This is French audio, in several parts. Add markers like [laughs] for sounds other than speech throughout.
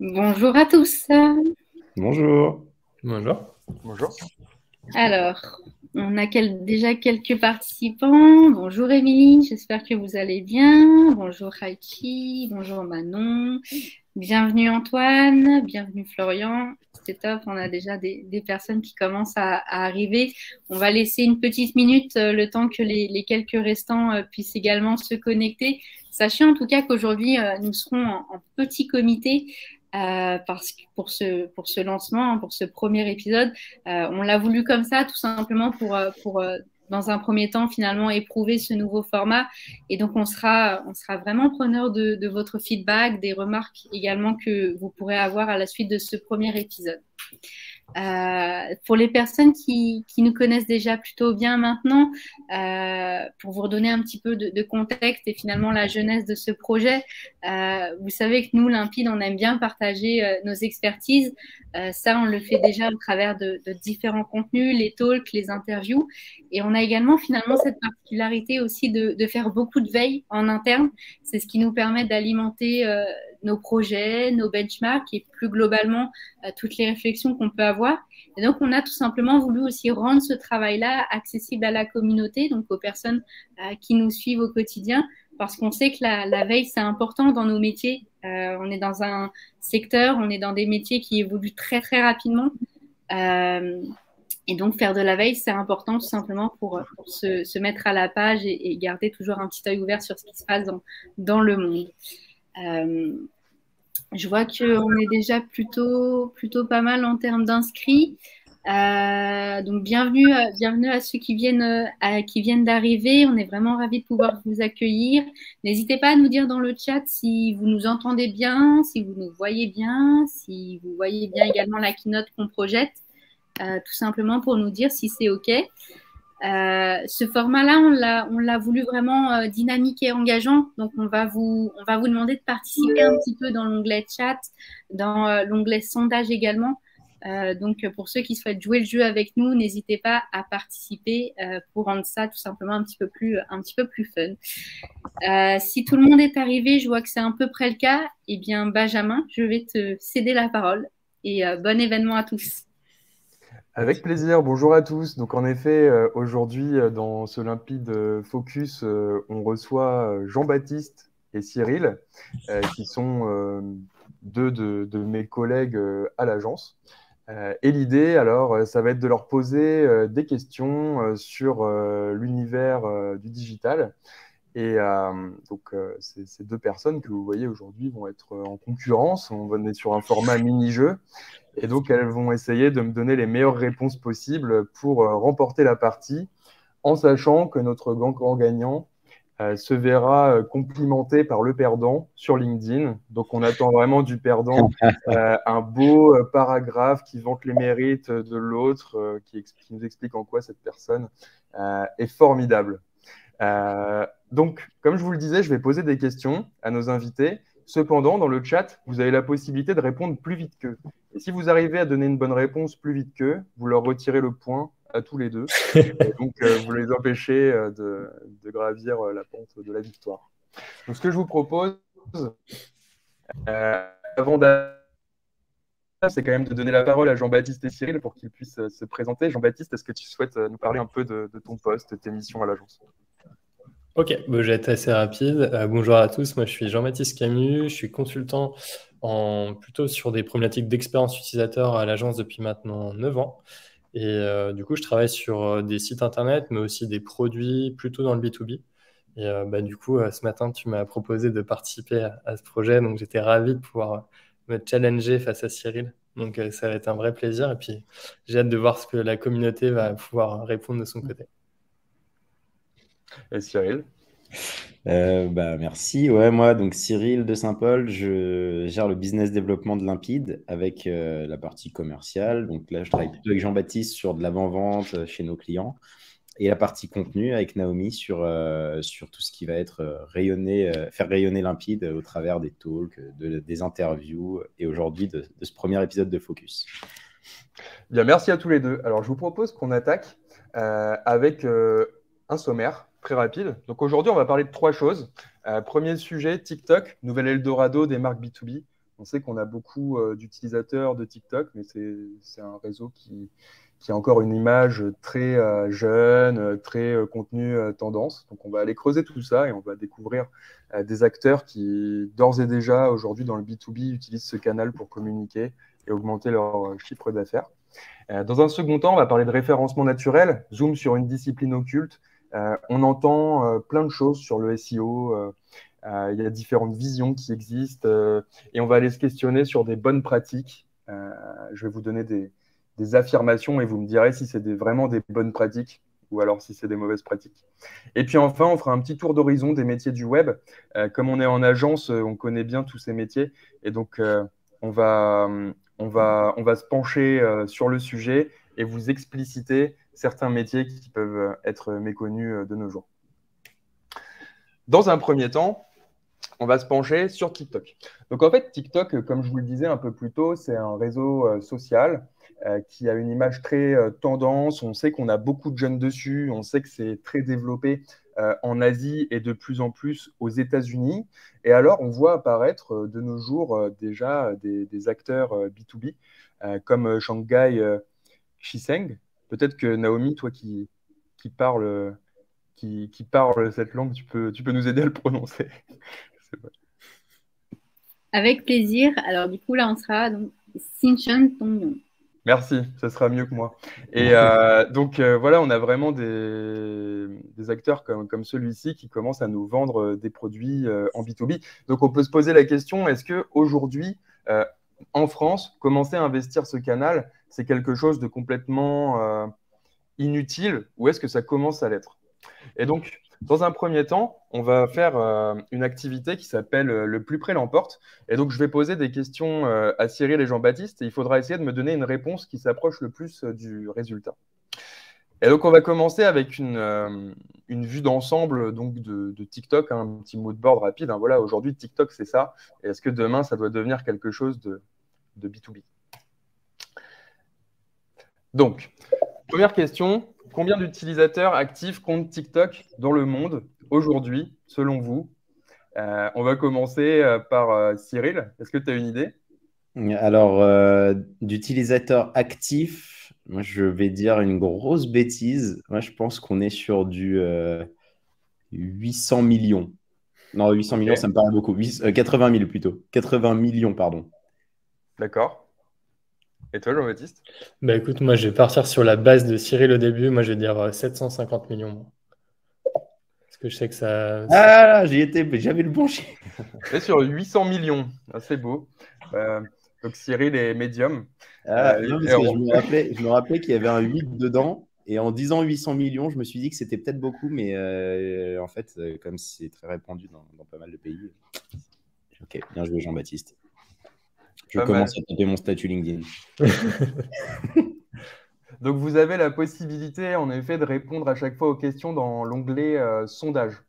Bonjour à tous. Bonjour. Bonjour. Bonjour. Alors, on a déjà quelques participants. Bonjour Émilie, j'espère que vous allez bien. Bonjour Haïti, bonjour Manon. Bienvenue Antoine, bienvenue Florian. C'est top, on a déjà des, personnes qui commencent à, arriver. On va laisser une petite minute, euh, le temps que les, quelques restants euh, puissent également se connecter. Sachez en tout cas qu'aujourd'hui, euh, nous serons en, petit comité parce que pour ce, pour ce lancement, hein, pour ce premier épisode. on l'a voulu comme ça, tout simplement pour, pour dans un premier temps, finalement, éprouver ce nouveau format. Et donc, on sera, on sera vraiment preneur de, de votre feedback, des remarques également que vous pourrez avoir à la suite de ce premier épisode. Euh, pour les personnes qui, nous connaissent déjà plutôt bien maintenant, euh, pour vous redonner un petit peu de, contexte et finalement la jeunesse de ce projet, euh, vous savez que nous, Limpide, on aime bien partager nos expertises. Ça, on le fait déjà au travers de, de, différents contenus, les talks, les interviews. Et on a également finalement cette particularité aussi de, de faire beaucoup de veille en interne. C'est ce qui nous permet d'alimenter nos projets, nos benchmarks et plus globalement euh, toutes les réflexions qu'on peut avoir. Et donc, on a tout simplement voulu aussi rendre ce travail-là accessible à la communauté, donc aux personnes euh, qui nous suivent au quotidien, parce qu'on sait que la, veille, c'est important dans nos métiers. Euh, on est dans un secteur, on est dans des métiers qui évoluent très, très rapidement. et donc, faire de la veille, c'est important tout simplement pour, se, mettre à la page et, garder toujours un petit œil ouvert sur ce qui se passe dans, dans le monde. Euh, je vois qu'on est déjà plutôt, plutôt pas mal en termes d'inscrits. Euh, donc bienvenue, euh, bienvenue à ceux qui viennent, qui viennent d'arriver. On est vraiment ravis de pouvoir vous accueillir. N'hésitez pas à nous dire dans le chat si vous nous entendez bien, si vous nous voyez bien, si vous voyez bien également la keynote qu'on projette, tout simplement pour nous dire si c'est OK. Euh, ce format-là, on l'a voulu vraiment euh, dynamique et engageant. Donc, on va, vous, on va vous demander de participer un petit peu dans l'onglet chat, dans euh, l'onglet sondage également. donc, pour ceux qui souhaitent jouer le jeu avec nous, n'hésitez pas à participer pour rendre ça tout simplement un petit peu plus, un petit peu plus fun. si tout le monde est arrivé, je vois que c'est à peu près le cas. Eh bien, Benjamin, je vais te céder la parole et bon événement à tous. Avec plaisir, bonjour à tous. Donc en effet, euh, aujourd'hui, euh, dans ce limpide euh, focus, on reçoit Jean-Baptiste et Cyril, qui sont deux de, mes collègues à l'agence. et l'idée, alors, ça va être de leur poser des questions sur l'univers du digital. Et donc, ces deux personnes que vous voyez aujourd'hui vont être en concurrence. On va être sur un format mini-jeu. Et donc, elles vont essayer de me donner les meilleures réponses possibles pour euh, remporter la partie, en sachant que notre grand, gagnant euh, se verra euh, complimenté par le perdant sur LinkedIn. Donc, on attend vraiment du perdant [laughs] un beau paragraphe qui vante les mérites de l'autre, qui, qui, nous explique en quoi cette personne est formidable. Donc, comme je vous le disais, je vais poser des questions à nos invités. Cependant, dans le chat, vous avez la possibilité de répondre plus vite qu'eux. Et si vous arrivez à donner une bonne réponse plus vite qu'eux, vous leur retirez le point à tous les deux. Et [laughs] donc, euh, vous les empêchez euh, de, gravir euh, la pente de la victoire. Donc, ce que je vous propose, avant d'aller c'est quand même de donner la parole à Jean-Baptiste et Cyril pour qu'ils puissent se présenter. Jean-Baptiste, est-ce que tu souhaites nous parler un peu de, de ton poste, de tes missions à l'agence? Ok, je vais être assez rapide. Euh, bonjour à tous, moi je suis Jean-Baptiste Camus, je suis consultant en, plutôt sur des problématiques d'expérience utilisateur à l'agence depuis maintenant 9 ans. Et euh, du coup, je travaille sur euh, des sites internet, mais aussi des produits plutôt dans le B2B. Et bah, du coup, ce matin, tu m'as proposé de participer à, ce projet, donc j'étais ravi de pouvoir me challenger face à Cyril. Donc ça va être un vrai plaisir. Et puis, j'ai hâte de voir ce que la communauté va pouvoir répondre de son côté. Et Cyril euh, bah, merci. Ouais, moi, donc Cyril de Saint-Paul, je gère le business développement de Limpide avec euh, la partie commerciale. Donc là, je travaille plutôt avec Jean-Baptiste sur de l'avant-vente euh, chez nos clients et la partie contenu avec Naomi sur, sur tout ce qui va être rayonné, faire rayonner Limpide au travers des talks, des interviews et aujourd'hui de, de, ce premier épisode de Focus. Bien, merci à tous les deux. Alors, je vous propose qu'on attaque avec un sommaire très rapide. Donc aujourd'hui, on va parler de trois choses. Euh, premier sujet, TikTok, nouvel Eldorado des marques B2B. On sait qu'on a beaucoup euh, d'utilisateurs de TikTok, mais c'est un réseau qui, qui, a encore une image très euh, jeune, très contenu tendance. Donc on va aller creuser tout ça et on va découvrir des acteurs qui, d'ores et déjà, aujourd'hui dans le B2B, utilisent ce canal pour communiquer et augmenter leur chiffre d'affaires. Dans un second temps, on va parler de référencement naturel, zoom sur une discipline occulte on entend euh, plein de choses sur le SEO. Euh, il y a différentes visions qui existent et on va aller se questionner sur des bonnes pratiques. je vais vous donner des, affirmations et vous me direz si c'est vraiment des bonnes pratiques ou alors si c'est des mauvaises pratiques. Et puis enfin, on fera un petit tour d'horizon des métiers du web. comme on est en agence, on connaît bien tous ces métiers et donc on, va, on, va, on va se pencher sur le sujet et vous expliciter certains métiers qui peuvent être méconnus euh, de nos jours. Dans un premier temps, on va se pencher sur TikTok. Donc en fait, TikTok, comme je vous le disais un peu plus tôt, c'est un réseau euh, social euh, qui a une image très tendance. On sait qu'on a beaucoup de jeunes dessus. On sait que c'est très développé en Asie et de plus en plus aux États-Unis. Et alors, on voit apparaître de nos jours déjà des, acteurs B2B comme Shanghai Shiseng, Peut-être que Naomi, toi qui, qui parle qui, qui parle cette langue, tu peux, tu peux nous aider à le prononcer. [laughs] Avec plaisir. Alors du coup, là, on sera donc. Merci, ça sera mieux que moi. Et euh, donc euh, voilà, on a vraiment des, des acteurs comme, comme celui-ci qui commencent à nous vendre des produits euh, en B2B. Donc on peut se poser la question, est-ce qu'aujourd'hui, en France, commencer à investir ce canal, c'est quelque chose de complètement euh, inutile ou est-ce que ça commence à l'être? Et donc, dans un premier temps, on va faire euh, une activité qui s'appelle euh, Le plus près l'emporte. Et donc, je vais poser des questions à Cyril et Jean-Baptiste et il faudra essayer de me donner une réponse qui s'approche le plus du résultat. Et donc, on va commencer avec une, vue d'ensemble donc de, TikTok, hein, un petit mot de board rapide. Hein. voilà, aujourd'hui, TikTok, c'est ça. Est-ce que demain, ça doit devenir quelque chose de, de B2B Donc, première question. Combien d'utilisateurs actifs compte TikTok dans le monde aujourd'hui, selon vous? Euh, On va commencer euh, par euh, Cyril. Est-ce que tu as une idée? Alors, d'utilisateurs actifs, moi, je vais dire une grosse bêtise. Moi, je pense qu'on est sur du 800 euh, millions. Non, 800 millions, ça me paraît beaucoup. 80 000 euh, plutôt. 80 millions, pardon. D'accord. Et toi, Jean-Baptiste? Bah écoute, moi, je vais partir sur la base de Cyril au début. Moi, je vais dire 750 euh, millions. Parce que je sais que ça. Ah, j'y étais, j'avais le bon chiffre. Et sur 800 millions. Ah, c'est beau. Donc Cyril est médium. Ah, euh, je, me rappelais, qu'il y avait un 8 dedans. Et en disant 800 millions, je me suis dit que c'était peut-être beaucoup, mais euh, en fait, euh, comme c'est très répandu dans, pas mal de pays. Ok, bien joué Jean-Baptiste. Je commence à taper mon statut LinkedIn. [laughs] Donc vous avez la possibilité en effet de répondre à chaque fois aux questions dans l'onglet sondage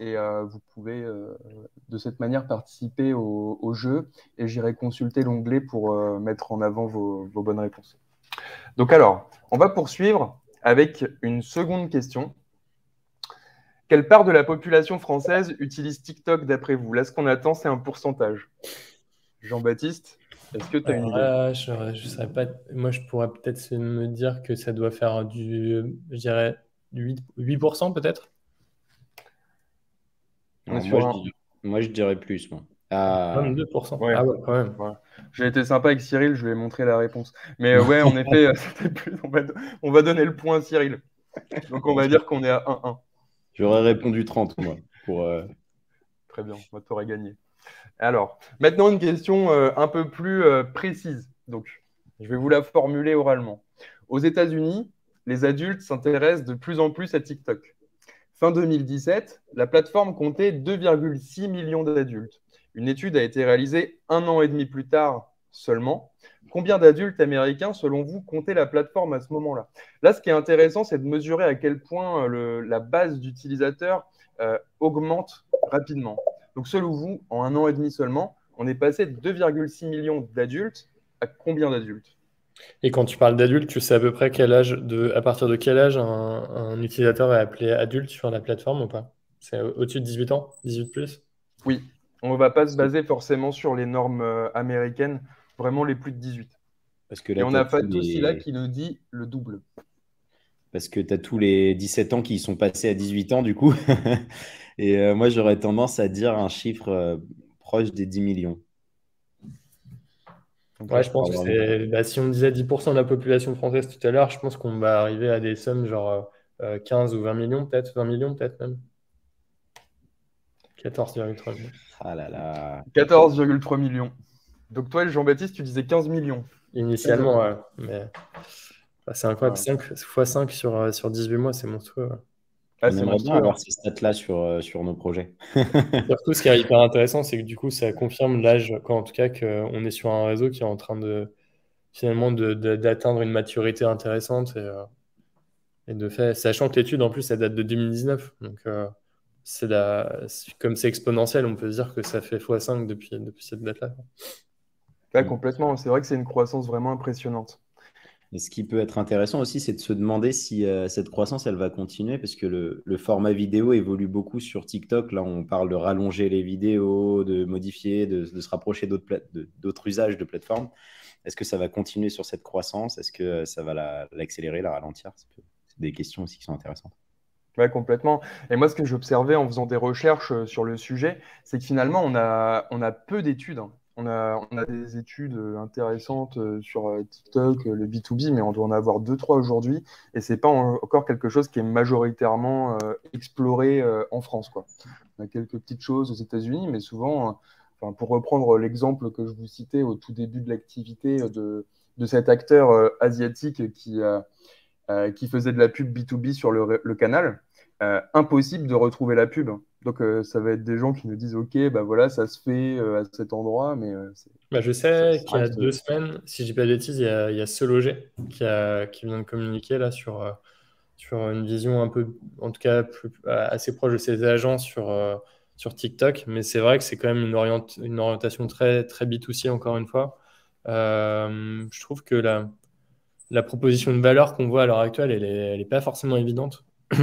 et euh, vous pouvez euh, de cette manière participer au, jeu et j'irai consulter l'onglet pour euh, mettre en avant vos, bonnes réponses. Donc alors, on va poursuivre avec une seconde question. Quelle part de la population française utilise TikTok d'après vous? Là, ce qu'on attend, c'est un pourcentage. Jean-Baptiste, est-ce que tu as une idée? Je, je pas. Moi, je pourrais peut-être me dire que ça doit faire du, je dirais, 8%, 8 peut-être? Moi, je dirais, plus. Moi. 22%. Ah ouais, quand même. J'ai été sympa avec Cyril, je lui ai montré la réponse. Mais euh, ouais, [laughs] en effet, c'était plus. On va, donner le point à Cyril. Donc on va dire qu'on est à 1-1. J'aurais répondu 30, moi. Pour, euh, Très bien, moi, tu aurais gagné. Alors, maintenant une question euh, un peu plus précise. Donc, je vais vous la formuler oralement. Aux États-Unis, les adultes s'intéressent de plus en plus à TikTok. Fin 2017, la plateforme comptait 2,6 millions d'adultes. Une étude a été réalisée un an et demi plus tard seulement. Combien d'adultes américains, selon vous, comptaient la plateforme à ce moment-là? Là, ce qui est intéressant, c'est de mesurer à quel point euh, la base d'utilisateurs euh, augmente rapidement. Donc, selon vous, en un an et demi seulement, on est passé de 2,6 millions d'adultes à combien d'adultes? Et quand tu parles d'adulte, tu sais à peu près quel âge, de, à partir de quel âge un, utilisateur est appelé adulte sur la plateforme ou pas? C'est au-dessus de 18 ans? 18 plus? Oui, on ne va pas se baser forcément sur les normes euh, américaines, vraiment les plus de 18. Parce que Et on n'a pas tous là qui nous dit le double. Parce que tu as tous les 17 ans qui sont passés à 18 ans, du coup. [laughs] Et euh, moi, j'aurais tendance à dire un chiffre euh, proche des 10 millions. ouais, je pense que c'est. Bah, si on disait 10% de la population française tout à l'heure, je pense qu'on va arriver à des sommes genre 15 ou 20 millions, peut-être, 20 millions, peut-être même. 14,3 millions. Ah là là. 14,3 millions. Donc toi, Jean-Baptiste, tu disais 15 millions. Initialement, ouais. Mais bah, c'est incroyable. 5 x 5 sur, euh, sur 18 mois, c'est monstrueux. Ah, On aimerait bien avoir ces stats-là sur, euh, sur nos projets. [laughs] Surtout, ce qui est hyper intéressant, c'est que du coup, ça confirme l'âge, en tout cas, qu'on est sur un réseau qui est en train de finalement d'atteindre une maturité intéressante. Et, euh, et de fait, sachant que l'étude, en plus, ça date de 2019. Donc, c'est la... comme c'est exponentiel, on peut se dire que ça fait x5 depuis, depuis cette date-là. complètement. C'est vrai que c'est une croissance vraiment impressionnante. Ce qui peut être intéressant aussi, c'est de se demander si euh, cette croissance, elle va continuer, parce que le, format vidéo évolue beaucoup sur TikTok. Là, on parle de rallonger les vidéos, de modifier, de, se rapprocher d'autres usages de plateformes. Est-ce que ça va continuer sur cette croissance? Est-ce que ça va l'accélérer, la ralentir? C'est des questions aussi qui sont intéressantes. Oui, complètement. Et moi, ce que j'observais en faisant des recherches euh, sur le sujet, c'est que finalement, on a, on a peu d'études. On a, des études euh, intéressantes euh, sur TikTok, le B2B, mais on doit en avoir deux, trois aujourd'hui. Et ce n'est pas encore quelque chose qui est majoritairement exploré en France. On a quelques petites choses aux États-Unis, mais souvent, pour reprendre l'exemple que je vous citais au tout début de l'activité de, de cet acteur asiatique qui, qui faisait de la pub B2B sur le, le canal, euh, impossible de retrouver la pub. Donc euh, ça va être des gens qui nous disent ok bah voilà ça se fait euh, à cet endroit mais bah, je sais qu'il y a deux semaines si je dis pas de bêtises il y a, il y a Seloger qui, a, qui vient de communiquer là sur, sur une vision un peu en tout cas plus, assez proche de ses agents sur, sur TikTok. Mais c'est vrai que c'est quand même une, une orientation très très B2C encore une fois. Je trouve que la, la proposition de valeur qu'on voit à l'heure actuelle elle est, elle est pas forcément évidente [clears throat]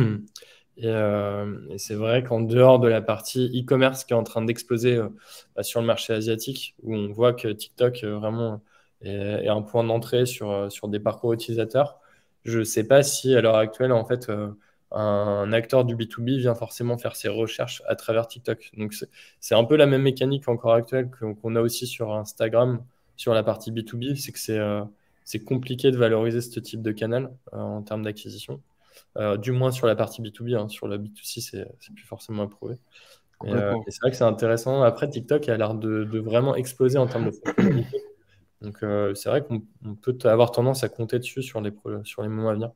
Euh, et, c'est vrai qu'en dehors de la partie e-commerce qui est en train d'exploser euh, bah, sur le marché asiatique, où on voit que TikTok euh, vraiment est, un point d'entrée sur, sur des parcours utilisateurs, je ne sais pas si à l'heure actuelle, en fait, un acteur du B2B vient forcément faire ses recherches à travers TikTok. Donc c'est un peu la même mécanique encore actuelle qu'on a aussi sur Instagram, sur la partie B2B, c'est que c'est compliqué de valoriser ce type de canal en termes d'acquisition. Euh, du moins sur la partie B2B, hein. sur la B2C, c'est plus forcément approuvé. Euh, c'est vrai que c'est intéressant. Après, TikTok a l'air de, vraiment exploser en termes de fonctionnalité. Donc, euh, c'est vrai qu'on peut avoir tendance à compter dessus sur les, sur les moments à venir.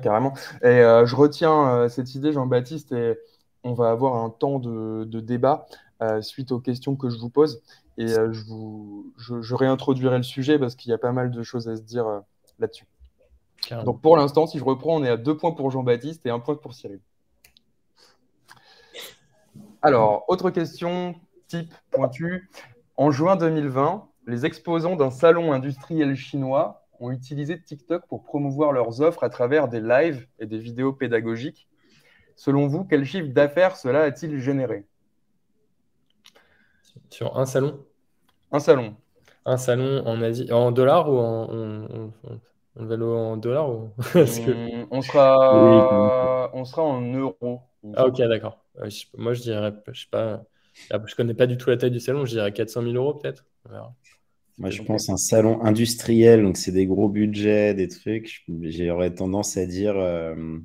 carrément. Et je retiens cette idée, Jean-Baptiste, et on va avoir un temps de, débat suite aux questions que je vous pose. Et je, vous, je, réintroduirai le sujet parce qu'il y a pas mal de choses à se dire là-dessus. Donc pour l'instant, si je reprends, on est à deux points pour Jean-Baptiste et un point pour Cyril. Alors, autre question, type pointu. En juin 2020, les exposants d'un salon industriel chinois ont utilisé TikTok pour promouvoir leurs offres à travers des lives et des vidéos pédagogiques. Selon vous, quel chiffre d'affaires cela a-t-il généré? Sur un salon? Un salon. Un salon en Asie, en dollars ou en, on va en dollars ou... [laughs] que... on, sera... on sera en euros. Ah ok, d'accord. Moi, je dirais, je sais pas, je connais pas du tout la taille du salon, je dirais 400 000 euros peut-être. Moi, je pense un salon industriel, donc c'est des gros budgets, des trucs. J'aurais tendance à dire, euh,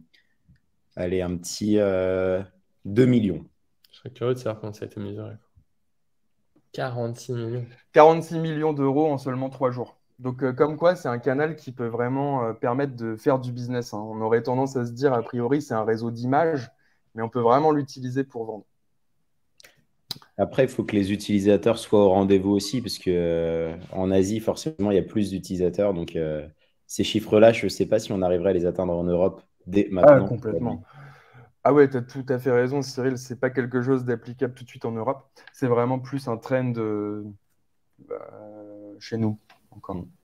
allez, un petit 2 euh, millions. Je serais curieux de savoir comment ça a été mesuré. 46 millions. 46 millions d'euros en seulement 3 jours. Donc, euh, comme quoi, c'est un canal qui peut vraiment euh, permettre de faire du business. Hein. On aurait tendance à se dire, a priori, c'est un réseau d'images, mais on peut vraiment l'utiliser pour vendre. Après, il faut que les utilisateurs soient au rendez-vous aussi, parce qu'en euh, Asie, forcément, il y a plus d'utilisateurs. Donc, ces chiffres-là, je ne sais pas si on arriverait à les atteindre en Europe dès ah, maintenant. Ah, complètement. Ah ouais, tu as tout à fait raison, Cyril. Ce n'est pas quelque chose d'applicable tout de suite en Europe. C'est vraiment plus un trend de... chez nous.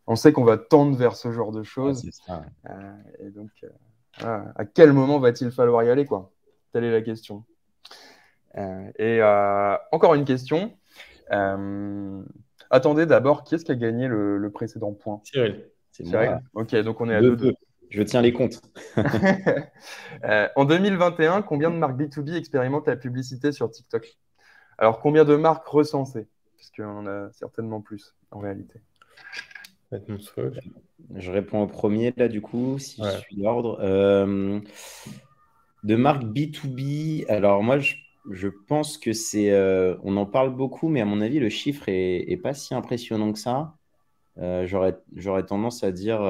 On sait qu'on va tendre vers ce genre de choses. et donc, à quel moment va-t-il falloir y aller quoi? Telle est la question. et encore une question. attendez d'abord, qui est-ce qui a gagné le, précédent point? Cyril. C'est Cyril Ok, donc on est à 2-2. Je tiens les comptes. [laughs] Euh, en 2021, combien de marques B2B expérimentent la publicité sur TikTok? Alors, combien de marques recensées? Puisqu'on en a certainement plus en réalité. Je réponds au premier, là, du coup, si je suis l'ordre. Euh, de marques B2B, alors moi, je, pense que c'est. Euh, on en parle beaucoup, mais à mon avis, le chiffre est, pas si impressionnant que ça. J'aurais tendance à dire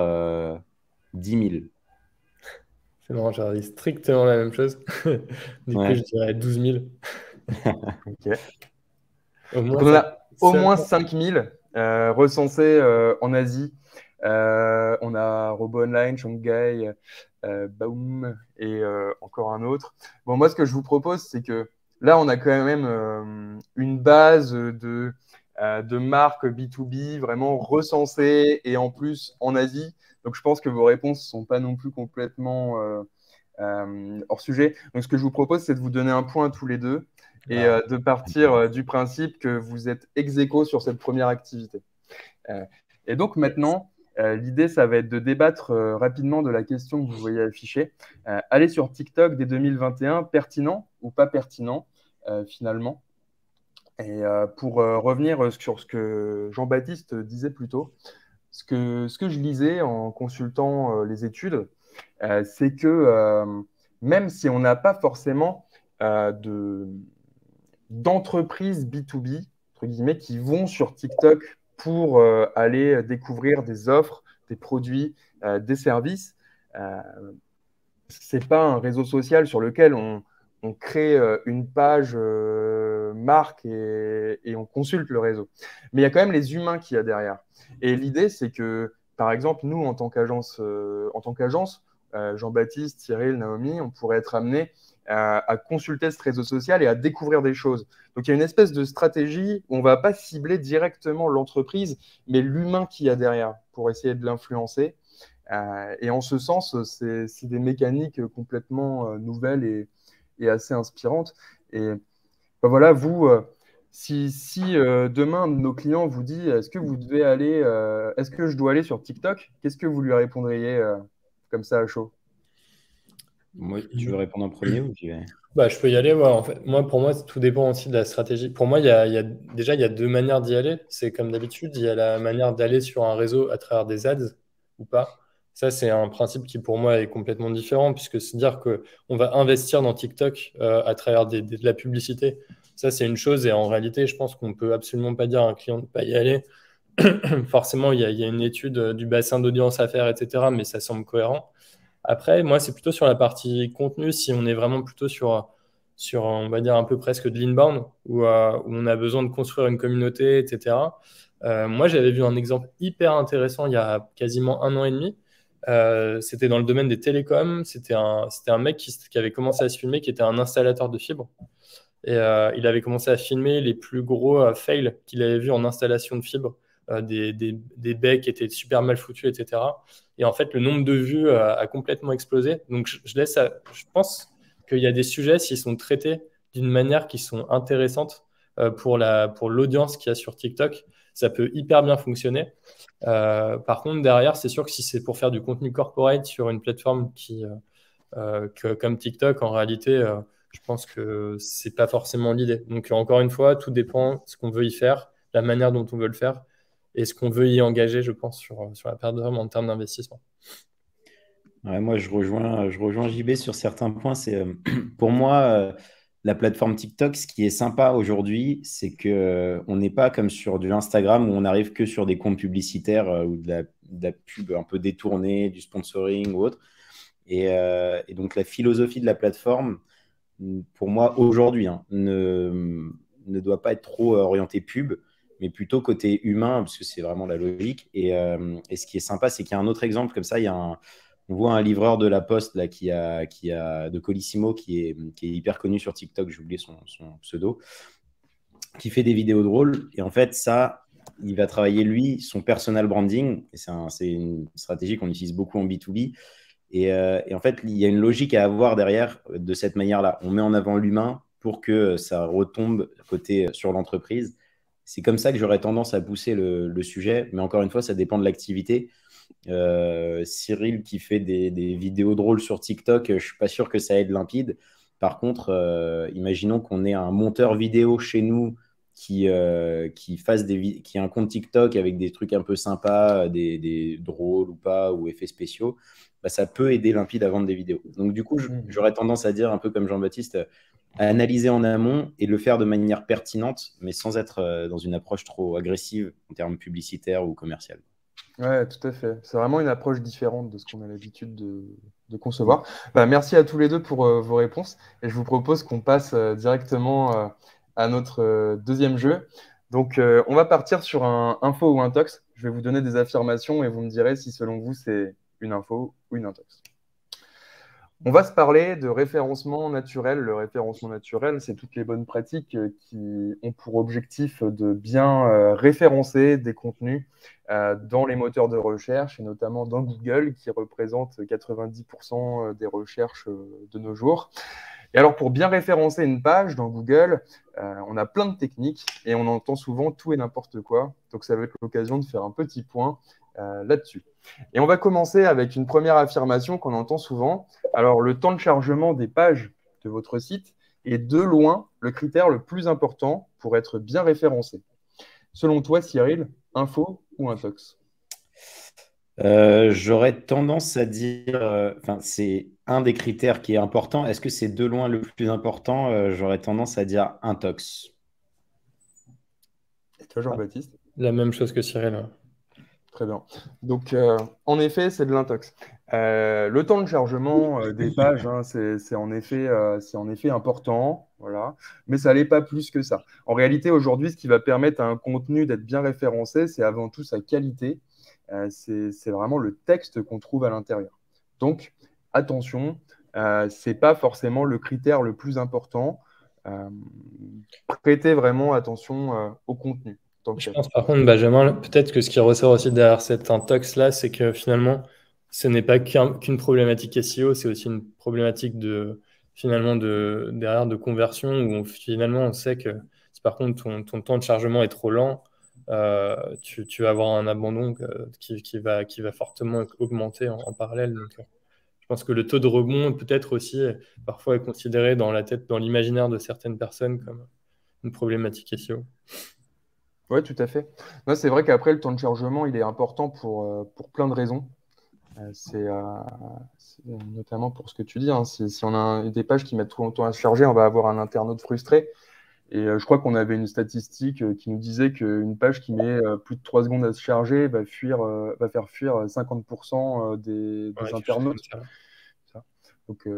10 000. C'est marrant, j'aurais dit strictement la même chose. [laughs] du coup, je dirais 12 000. [laughs] ok. Au moins, on a au moins 5 000 euh, recensés euh, en Asie. Euh, on a Robo Online, Shanghai, Baum et encore un autre. Bon, moi, ce que je vous propose, c'est que là, on a quand même une base de, de marques B2B vraiment recensées et en plus en Asie. Donc, je pense que vos réponses ne sont pas non plus complètement euh, euh, hors sujet. Donc, ce que je vous propose, c'est de vous donner un point tous les deux et ah. euh, de partir du principe que vous êtes ex aequo sur cette première activité. et donc, maintenant, l'idée, ça va être de débattre rapidement de la question que vous voyez affichée. aller sur TikTok dès 2021, pertinent ou pas pertinent, finalement? Et pour revenir sur ce que Jean-Baptiste disait plus tôt, ce que, ce que je lisais en consultant euh, les études, euh, c'est que euh, même si on n'a pas forcément de, d'entreprises B2B, entre guillemets, qui vont sur TikTok pour aller découvrir des offres, des produits, des services, ce n'est pas un réseau social sur lequel on, on crée une page marque et, et, on consulte le réseau. Mais il y a quand même les humains qu'il y a derrière. Et l'idée, c'est que, par exemple, nous, en tant qu'agence, euh, en tant qu'agence, euh, Jean-Baptiste, Cyril, Naomi, on pourrait être amené à, consulter ce réseau social et à découvrir des choses. Donc, il y a une espèce de stratégie où on ne va pas cibler directement l'entreprise, mais l'humain qui y a derrière pour essayer de l'influencer. Euh, et en ce sens, c'est des mécaniques complètement nouvelles et, et, assez inspirantes. Et ben voilà, vous, si, euh, demain nos clients vous dit est-ce que vous devez aller, euh, est-ce que je dois aller sur TikTok, qu'est-ce que vous lui répondriez euh, comme ça à chaud? Moi, tu veux répondre en premier ou tu bah, je peux y aller. en fait, moi, pour moi, tout dépend aussi de la stratégie. Pour moi, il y a, déjà il y a deux manières d'y aller. C'est comme d'habitude, il y a la manière d'aller sur un réseau à travers des ads ou pas. Ça, c'est un principe qui pour moi est complètement différent, puisque c'est dire qu'on va investir dans TikTok à travers de la publicité ça, c'est une chose. Et en réalité, je pense qu'on ne peut absolument pas dire à un client de ne pas y aller. [clears throat] Forcément, il y, a, une étude euh, du bassin d'audience à faire, etc. Mais ça semble cohérent. Après, moi, c'est plutôt sur la partie contenu. Si on est vraiment plutôt sur, sur on va dire, un peu presque de l'inbound, où, euh, où on a besoin de construire une communauté, etc. Euh, moi, j'avais vu un exemple hyper intéressant il y a quasiment un an et demi. c'était dans le domaine des télécoms. C'était un, un mec qui, qui, avait commencé à se filmer, qui était un installateur de fibres. Et euh, il avait commencé à filmer les plus gros euh, fails qu'il avait vus en installation de fibres, euh, des, des, des, baies qui étaient super mal foutus, etc. Et en fait, le nombre de vues a complètement explosé. Donc, je, laisse je pense qu'il y a des sujets, s'ils sont traités d'une manière qui sont intéressantes pour l'audience pour qu'il y a sur TikTok, ça peut hyper bien fonctionner. par contre, derrière, c'est sûr que si c'est pour faire du contenu corporate sur une plateforme qui, que, comme TikTok, en réalité, je pense que c'est pas forcément l'idée. Donc encore une fois, tout dépend de ce qu'on veut y faire, la manière dont on veut le faire et ce qu'on veut y engager, je pense, sur, sur la perte de en termes d'investissement. moi, je rejoins, je rejoins JB sur certains points. C'est euh, [clears throat] pour moi euh, la plateforme TikTok. Ce qui est sympa aujourd'hui, c'est que euh, on n'est pas comme sur du Instagram où on n'arrive que sur des comptes publicitaires ou de la, pub un peu détournée, du sponsoring ou autre. Et donc la philosophie de la plateforme, pour moi, aujourd'hui, hein, ne, ne doit pas être trop orienté pub, mais plutôt côté humain, parce que c'est vraiment la logique. Et, euh, ce qui est sympa, c'est qu'il y a un autre exemple comme ça. Il y a un, on voit un livreur de la poste là, qui a, qui a, de Colissimo qui est, qui est hyper connu sur TikTok, j'ai oublié son, pseudo, qui fait des vidéos drôles. Et en fait, ça, il va travailler, lui, son personal branding. Et c'est une stratégie qu'on utilise beaucoup en B2B. Euh, et, en fait, il y a une logique à avoir derrière de cette manière-là. On met en avant l'humain pour que ça retombe côté sur l'entreprise. C'est comme ça que j'aurais tendance à pousser le, sujet. Mais encore une fois, ça dépend de l'activité. Euh, Cyril qui fait des, vidéos drôles sur TikTok, je suis pas sûr que ça aide limpide. Par contre, euh, imaginons qu'on ait un monteur vidéo chez nous qui, euh, qui fasse des qui a un compte TikTok avec des trucs un peu sympas, des, drôles ou pas, ou effets spéciaux, bah, ça peut aider Limpide à vendre des vidéos. Donc du coup, mmh. j'aurais tendance à dire un peu comme Jean-Baptiste, à analyser en amont et le faire de manière pertinente, mais sans être dans une approche trop agressive en termes publicitaires ou commerciaux. Ouais, tout à fait. C'est vraiment une approche différente de ce qu'on a l'habitude de, concevoir. Bah, merci à tous les deux pour euh, vos réponses et je vous propose qu'on passe euh, directement euh, à notre deuxième jeu. Donc, on va partir sur un info ou un tox. Je vais vous donner des affirmations et vous me direz si selon vous c'est une info ou une intox. On va se parler de référencement naturel. Le référencement naturel, c'est toutes les bonnes pratiques euh, qui ont pour objectif de bien euh, référencer des contenus euh, dans les moteurs de recherche et notamment dans Google qui représente 90% des recherches de nos jours. Et alors pour bien référencer une page dans Google, on a plein de techniques et on entend souvent tout et n'importe quoi. Donc ça va être l'occasion de faire un petit point là-dessus. Et on va commencer avec une première affirmation qu'on entend souvent. Alors, le temps de chargement des pages de votre site est de loin le critère le plus important pour être bien référencé. Selon toi, Cyril, info ou intox? Euh, J'aurais tendance à dire, euh, enfin, c'est un des critères qui est important. Est-ce que c'est de loin le plus important? Euh, J'aurais tendance à dire intox. Et toi, Jean-Baptiste? La même chose que Cyril. Hein. Très bien. Donc, euh, en effet, c'est de l'intox. Euh, le temps de chargement euh, des pages, hein, c'est en, effet, important, mais ça n'est pas plus que ça. En réalité, aujourd'hui, ce qui va permettre à un contenu d'être bien référencé, c'est avant tout sa qualité. c'est vraiment le texte qu'on trouve à l'intérieur. Donc, attention, ce n'est pas forcément le critère le plus important. prêtez vraiment attention au contenu. Je pense par contre, Benjamin, peut-être que ce qui ressort aussi derrière cette intox-là, c'est que finalement, ce n'est pas qu'une problématique SEO, c'est aussi une problématique de finalement de, derrière de conversion où finalement on sait que si par contre ton, temps de chargement est trop lent, euh, tu, vas avoir un abandon euh, qui, va, qui va fortement augmenter en, parallèle. Donc, euh, je pense que le taux de rebond peut-être aussi parfois est considéré dans la tête, dans l'imaginaire de certaines personnes comme une problématique SEO. Oui, tout à fait. C'est vrai qu'après, le temps de chargement, il est important pour, euh, pour plein de raisons. Euh, euh, c'est notamment pour ce que tu dis. Hein. Si, on a des pages qui mettent trop longtemps à se charger, on va avoir un internaute frustré. Et je crois qu'on avait une statistique qui nous disait qu'une page qui met plus de 3 secondes à se charger va, fuir, va faire fuir 50% des, internautes. Donc,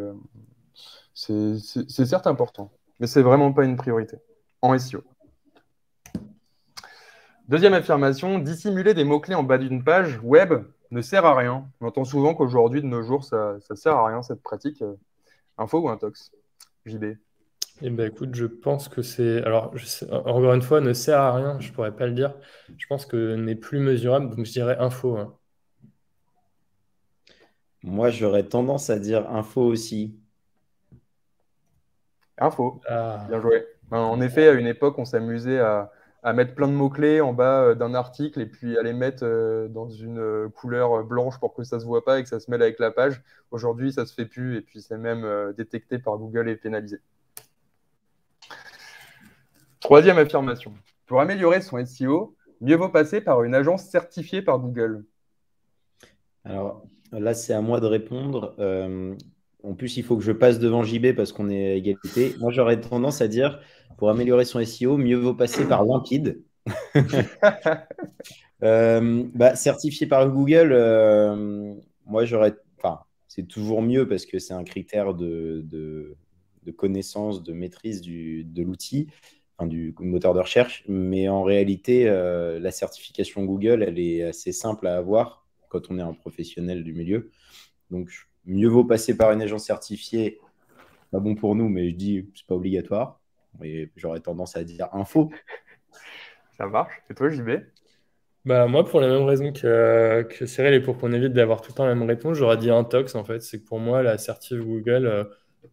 c'est certes important, mais c'est vraiment pas une priorité en SEO. Deuxième affirmation, dissimuler des mots-clés en bas d'une page web ne sert à rien. On entend souvent qu'aujourd'hui, de nos jours, ça ne sert à rien cette pratique. Euh, info ou intox? JB eh ben, écoute, je pense que c'est. Alors, encore une fois, ne sert à rien, je ne pourrais pas le dire. Je pense que n'est plus mesurable, donc je dirais info. Hein. Moi, j'aurais tendance à dire info aussi. Info. Ah. Bien joué. En effet, à une époque, on s'amusait à, à mettre plein de mots-clés en bas euh, d'un article et puis à les mettre euh, dans une euh, couleur blanche pour que ça ne se voit pas et que ça se mêle avec la page. Aujourd'hui, ça ne se fait plus et puis c'est même détecté par Google et pénalisé. Troisième affirmation. Pour améliorer son SEO, mieux vaut passer par une agence certifiée par Google. Alors là, c'est à moi de répondre. En plus, il faut que je passe devant JB parce qu'on est à égalité. Moi, j'aurais tendance à dire pour améliorer son SEO, mieux vaut passer par Limpide. [laughs] Euh, bah, certifié par Google, euh, moi j'aurais. Enfin, c'est toujours mieux parce que c'est un critère de, de, connaissance, de maîtrise du, de l'outil, du moteur de recherche. Mais en réalité, euh, la certification Google, elle est assez simple à avoir quand on est un professionnel du milieu. Donc, mieux vaut passer par une agence certifiée. Pas bon pour nous, mais je dis c'est pas obligatoire. Et j'aurais tendance à dire info. Ça marche. Et toi, JB bah, moi, pour la même raison que, que Cyril et pour qu'on évite d'avoir tout le temps la même réponse, j'aurais dit un tox en fait. C'est que pour moi, la certif Google euh,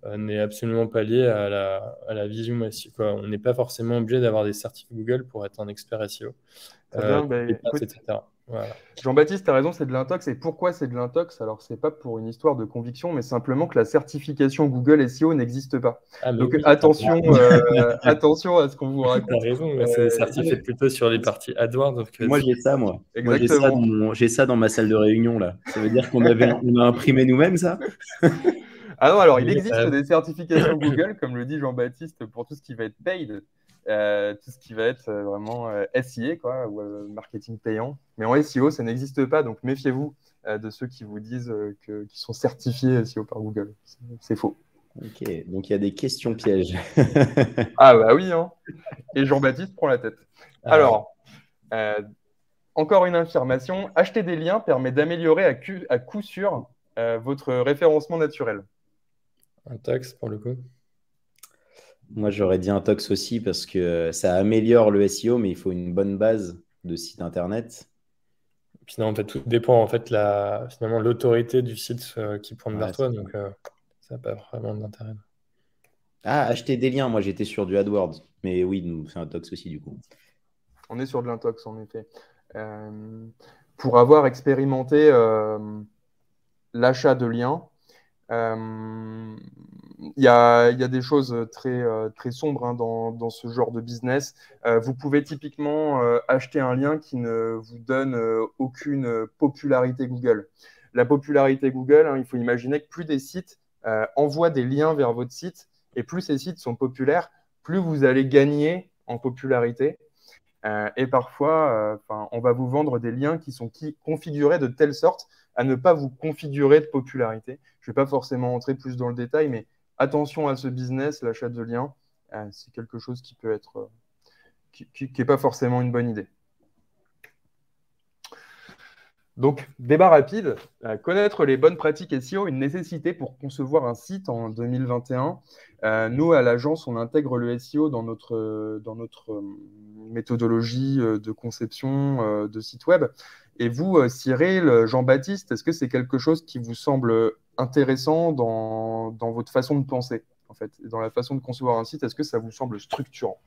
euh, n'est absolument pas liée à la, à la vision SEO. Quoi. On n'est pas forcément obligé d'avoir des certifs Google pour être un expert SEO. Très bien, bah, Jean-Baptiste, tu as raison, c'est de l'intox. Et pourquoi c'est de l'intox? Alors, c'est pas pour une histoire de conviction, mais simplement que la certification Google SEO n'existe pas. Ah, Donc, attention, euh, [laughs] attention à ce qu'on vous raconte. Tu as raison, c'est euh, certifié plutôt sur les parties AdWords. moi, j'ai ça, moi. Exactement. j'ai ça, dans ma salle de réunion, là. Ça veut dire qu'on avait, on a imprimé nous-mêmes, ça? Ah non, alors, il existe des certifications Google, comme le dit Jean-Baptiste, pour tout ce qui va être paid. Euh, tout ce qui va être euh, vraiment euh, SIA, quoi, ou marketing payant. Mais en SEO, ça n'existe pas, donc méfiez-vous de ceux qui vous disent qu'ils sont certifiés SEO par Google. C'est faux. Ok, donc il y a des questions pièges. [laughs] ah bah oui, hein. et Jean-Baptiste prend la tête. Ah Alors, encore une affirmation, acheter des liens permet d'améliorer à, à, coup sûr votre référencement naturel. Un taxe pour le coup. Moi, j'aurais dit un tox aussi parce que ça améliore le SEO, mais il faut une bonne base de site internet. Puis non, en fait, tout dépend en fait la finalement l'autorité du site euh, qui pointe vers toi, donc euh, ça n'a pas vraiment d'intérêt. Ah, acheter des liens. Moi, j'étais sur du AdWords, mais oui, c'est un tox aussi du coup. On est sur de l'intox en effet. Euh, pour avoir expérimenté l'achat de liens, il y, a, des choses très, euh, sombres hein, dans, ce genre de business. Euh, vous pouvez typiquement euh, acheter un lien qui ne vous donne aucune popularité Google. La popularité Google, hein, il faut imaginer que plus des sites envoient des liens vers votre site et plus ces sites sont populaires, plus vous allez gagner en popularité. Et parfois, on va vous vendre des liens qui sont configurés de telle sorte à ne pas vous configurer de popularité. Je ne vais pas forcément entrer plus dans le détail, mais attention à ce business, l'achat de liens, euh, c'est quelque chose qui peut être, euh, qui n'est pas forcément une bonne idée. Donc, débat rapide, euh, connaître les bonnes pratiques SEO, une nécessité pour concevoir un site en 2021. nous, à l'agence, on intègre le SEO dans notre, dans notre méthodologie de conception de site web. Et vous, Cyril, Jean-Baptiste, est-ce que c'est quelque chose qui vous semble intéressant dans, dans, votre façon de penser, en fait, dans la façon de concevoir un site? Est-ce que ça vous semble structurant?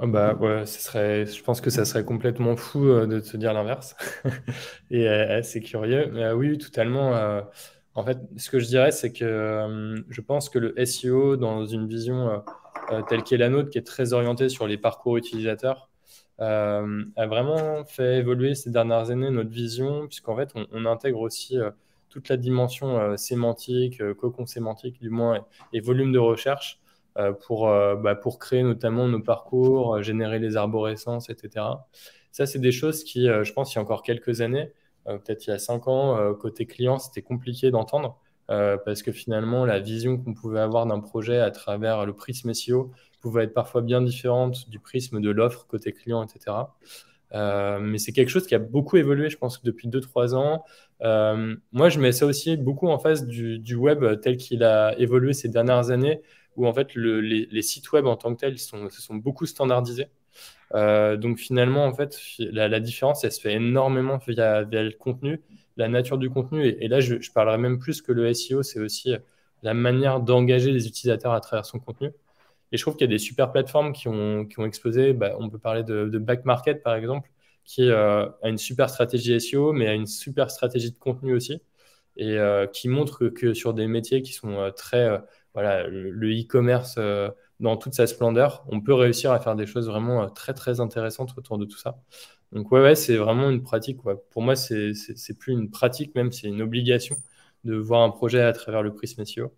Ah bah ouais, serait, je pense que ça serait complètement fou euh, de se dire l'inverse. [laughs] Et euh, c'est curieux. Mais, euh, oui, totalement. en fait, ce que je dirais, c'est que je pense que le SEO, dans une vision telle qu'est la nôtre, qui est très orientée sur les parcours utilisateurs, a vraiment fait évoluer ces dernières années notre vision, puisqu'en fait, on, intègre aussi toute la dimension euh, sémantique, euh, cocon sémantique du moins, et, volume de recherche euh, pour, bah, pour créer notamment nos parcours, générer les arborescences, etc. Ça, c'est des choses qui, je pense, il y a encore quelques années, peut-être il y a cinq ans, côté client, c'était compliqué d'entendre. parce que finalement, la vision qu'on pouvait avoir d'un projet à travers le prisme SEO pouvait être parfois bien différente du prisme de l'offre côté client, etc. Euh, mais c'est quelque chose qui a beaucoup évolué, je pense, depuis 2-3 ans. Euh, moi, je mets ça aussi beaucoup en face du, web tel qu'il a évolué ces dernières années, où en fait les, sites web en tant que tels se sont beaucoup standardisés. Euh, donc finalement, en fait, la, différence, elle se fait énormément via, le contenu, la nature du contenu. Et, là, je, parlerai même plus que le SEO, c'est aussi la manière d'engager les utilisateurs à travers son contenu. Et je trouve qu'il y a des super plateformes qui ont, qui ont explosé. Bah, on peut parler de, de Back Market, par exemple, qui euh, a une super stratégie SEO, mais a une super stratégie de contenu aussi. Et euh, qui montre que sur des métiers qui sont euh, très. voilà, le e-commerce dans toute sa splendeur, on peut réussir à faire des choses vraiment très, très intéressantes autour de tout ça. Donc, ouais, ouais c'est vraiment une pratique. Pour moi, c'est plus une pratique, même, c'est une obligation de voir un projet à travers le prisme SEO.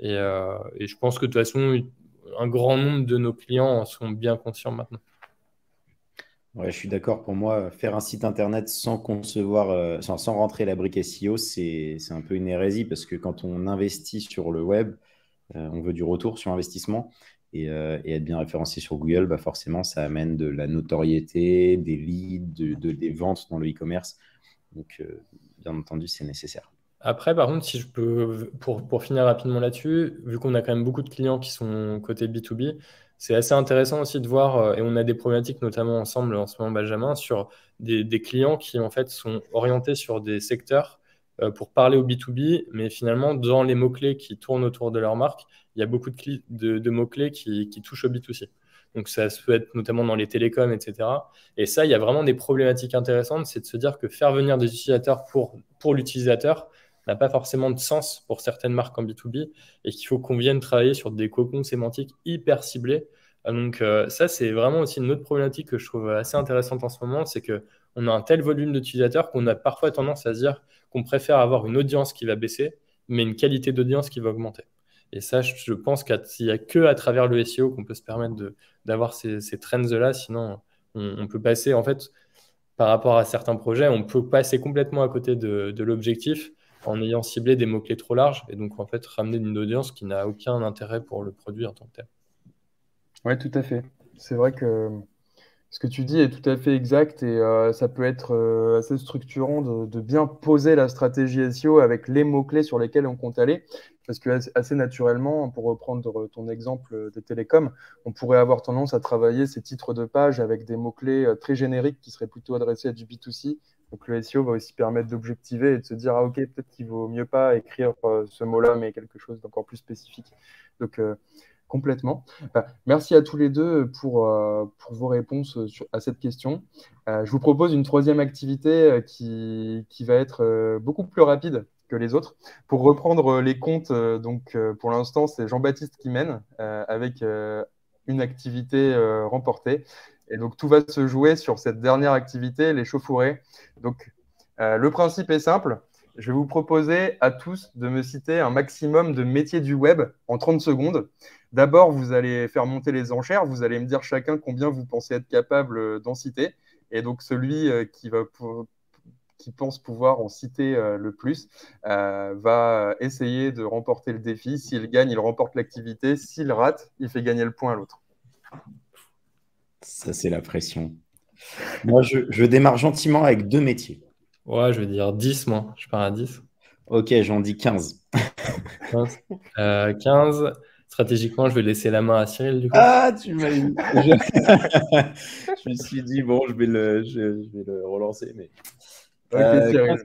Et, et je pense que de toute façon, un grand nombre de nos clients en sont bien conscients maintenant. Je suis d'accord. Pour moi, faire un site internet sans concevoir, euh, sans, rentrer la brique SEO, c'est un peu une hérésie parce que quand on investit sur le web, euh, on veut du retour sur investissement. Euh, et, être bien référencé sur Google, bah forcément, ça amène de la notoriété, des leads, de, des ventes dans le e-commerce. Donc, bien entendu, c'est nécessaire. Après, par contre, si je peux, pour, pour finir rapidement là-dessus, vu qu'on a quand même beaucoup de clients qui sont côté B2B, c'est assez intéressant aussi de voir, et on a des problématiques notamment ensemble en ce moment, Benjamin, sur des, clients qui en fait sont orientés sur des secteurs euh, pour parler au B2B, mais finalement, dans les mots-clés qui tournent autour de leur marque, il y a beaucoup de, mots-clés qui, touchent au B2C. Donc ça peut être notamment dans les télécoms, etc. Et ça, il y a vraiment des problématiques intéressantes, c'est de se dire que faire venir des utilisateurs pour l'utilisateur n'a pas forcément de sens pour certaines marques en B2B et qu'il faut qu'on vienne travailler sur des cocons sémantiques hyper ciblés. Donc euh, ça, c'est vraiment aussi une autre problématique que je trouve assez intéressante en ce moment, c'est que on a un tel volume d'utilisateurs qu'on a parfois tendance à se dire qu'on préfère avoir une audience qui va baisser, mais une qualité d'audience qui va augmenter. Et ça, je pense qu'il n'y a que à travers le SEO qu'on peut se permettre d'avoir ces, ces trends-là. Sinon, on, peut passer, en fait, par rapport à certains projets, on peut passer complètement à côté de l'objectif en ayant ciblé des mots-clés trop larges et donc, en fait, ramener une audience qui n'a aucun intérêt pour le produit en tant que tel. Oui, tout à fait. C'est vrai que ce que tu dis est tout à fait exact et euh, ça peut être euh, assez structurant de, bien poser la stratégie SEO avec les mots-clés sur lesquels on compte aller. Parce que assez naturellement, pour reprendre ton exemple des télécoms, on pourrait avoir tendance à travailler ces titres de page avec des mots-clés euh, très génériques qui seraient plutôt adressés à du B2C. Donc le SEO va aussi permettre d'objectiver et de se dire, ah ok, peut-être qu'il vaut mieux pas écrire ce mot-là, mais quelque chose d'encore plus spécifique. Donc Complètement. Bah, merci à tous les deux pour, euh, pour vos réponses à cette question. Euh, je vous propose une troisième activité euh, qui, qui va être beaucoup plus rapide que les autres. Pour reprendre les comptes, donc pour l'instant, c'est Jean-Baptiste qui mène avec une activité remportée. Et donc tout va se jouer sur cette dernière activité, les chauffourées. Donc le principe est simple. Je vais vous proposer à tous de me citer un maximum de métiers du web en 30 secondes. D'abord, vous allez faire monter les enchères. Vous allez me dire chacun combien vous pensez être capable d'en citer. Et donc, celui euh, qui, va qui pense pouvoir en citer euh, le plus euh, va essayer de remporter le défi. S'il gagne, il remporte l'activité. S'il rate, il fait gagner le point à l'autre. Ça, c'est la pression. [laughs] Moi, je, je démarre gentiment avec deux métiers. Ouais, je vais dire 10, moi. Je pars à 10. Ok, j'en dis 15. 15. Euh, 15. Stratégiquement, je vais laisser la main à Cyril. Du coup. Ah, tu m'as eu. je... [laughs] me suis dit, bon, je vais le, je, vais le relancer. Mais... Ok, euh, Cyril.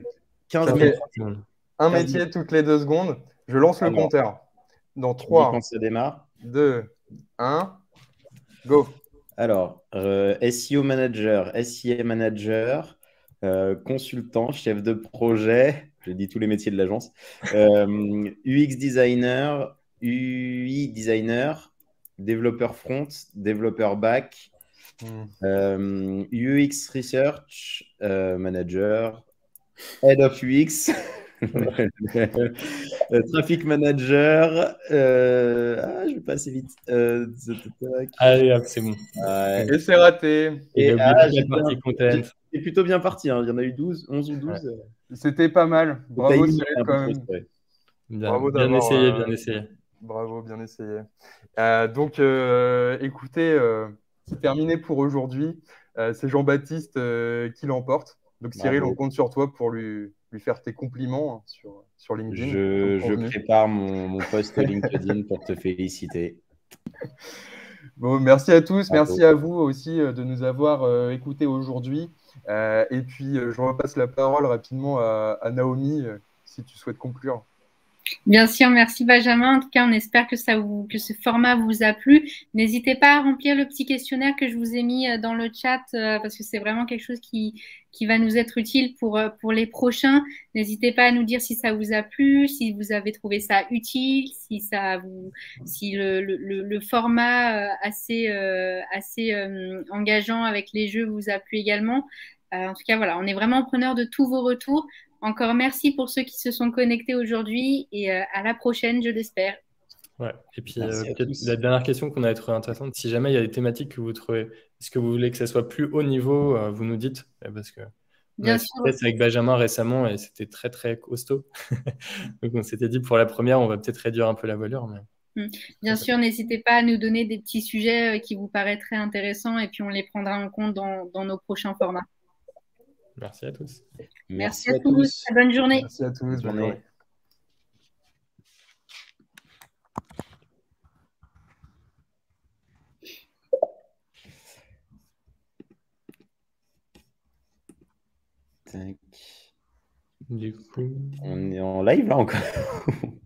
15, 15 Un métier toutes les deux secondes. Je lance le compteur. Dans 3, 2, 1, go. Alors, euh, SEO manager, SIA manager, euh, consultant, chef de projet, je dis tous les métiers de l'agence, euh, UX designer, UI designer, développeur front, développeur back, UX hmm. euh, research manager, head of UX. [laughs] [laughs] Traffic manager. Ah, je vais pas assez vite. Allez, c'est bon. Et c'est raté. Et, ah, c'est plutôt bien parti. Hein. Il y en a eu 12, 11 ou 12. C'était pas mal. Bravo, Cyril, quand même. Bien, Bravo bien essayé, bien euh, essayé. Bravo, bien essayé. Euh, donc, euh, écoutez, c'est terminé pour aujourd'hui. c'est Jean-Baptiste qui l'emporte. Donc, Cyril, on compte sur toi pour lui, lui faire tes compliments hein, sur, sur LinkedIn. Je, je prépare mon, mon [laughs] post LinkedIn pour te féliciter. Bon, merci à tous. Merci à vous aussi de nous avoir écoutés aujourd'hui. Euh, et puis, euh, je repasse la parole rapidement à, Naomi, euh, si tu souhaites conclure. Bien sûr, merci Benjamin. En tout cas, on espère que, ça vous, que ce format vous a plu. N'hésitez pas à remplir le petit questionnaire que je vous ai mis dans le chat parce que c'est vraiment quelque chose qui, qui va nous être utile pour, pour les prochains. N'hésitez pas à nous dire si ça vous a plu, si vous avez trouvé ça utile, si, ça vous, si le, format assez, assez engageant avec les jeux vous a plu également. Euh, en tout cas, voilà, on est vraiment preneur de tous vos retours. Encore merci pour ceux qui se sont connectés aujourd'hui et euh, à la prochaine, je l'espère. Ouais. Et puis, euh, la dernière question qu'on a être intéressante, si jamais il y a des thématiques que vous trouvez, est-ce que vous voulez que ça soit plus haut niveau, vous nous dites, parce que Bien sûr. avec Benjamin récemment et c'était très très costaud. [laughs] Donc on s'était dit pour la première, on va peut-être réduire un peu la voilure. Mais... Hmm. Bien sûr, n'hésitez pas à nous donner des petits sujets qui vous paraîtraient intéressants et puis on les prendra en compte dans, dans nos prochains formats. Merci à tous. Merci, à, tous. Bonne journée. Merci à tous. Bonne journée. Tac. Du coup, On est en live là encore [laughs]